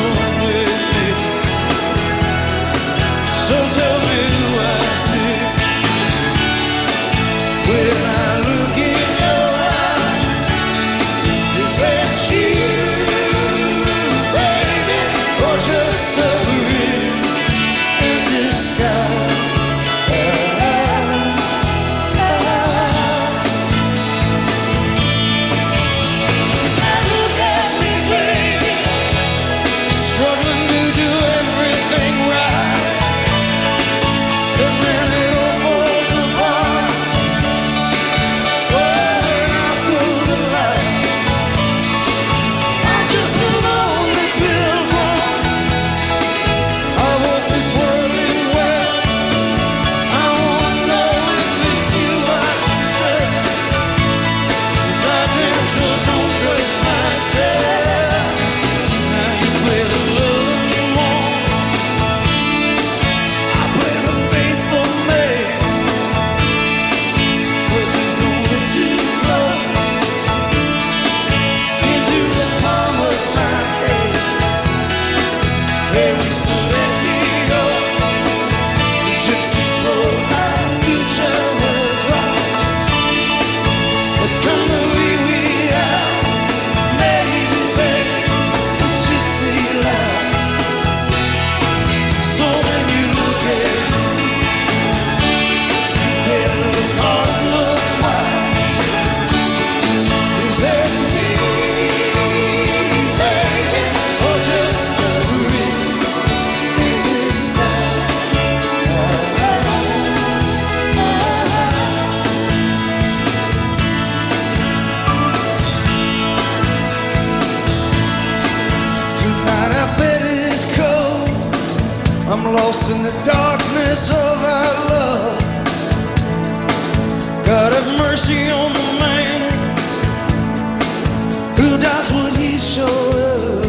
know I'm lost in the darkness of our love. God have mercy on the man who does what he showed us.